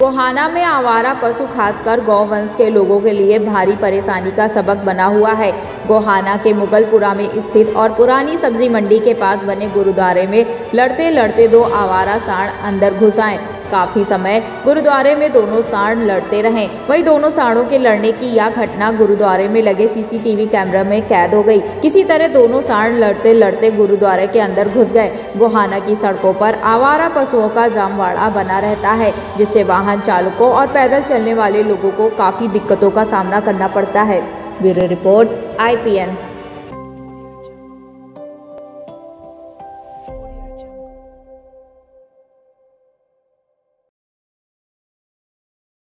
गोहाना में आवारा पशु खासकर गौवंश के लोगों के लिए भारी परेशानी का सबक बना हुआ है। गोहाना के मुगलपुरा में स्थित और पुरानी सब्ज़ी मंडी के पास बने गुरुद्वारे में लड़ते लड़ते दो आवारा सांड अंदर घुस काफ़ी समय गुरुद्वारे में दोनों सांड लड़ते रहे। वही दोनों सांडों के लड़ने की यह घटना गुरुद्वारे में लगे सीसीटीवी कैमरा में कैद हो गई। किसी तरह दोनों सांड लड़ते लड़ते गुरुद्वारे के अंदर घुस गए। गोहाना की सड़कों पर आवारा पशुओं का जामवाड़ा बना रहता है, जिससे वाहन चालकों और पैदल चलने वाले लोगों को काफ़ी दिक्कतों का सामना करना पड़ता है। ब्यूरो रिपोर्ट आई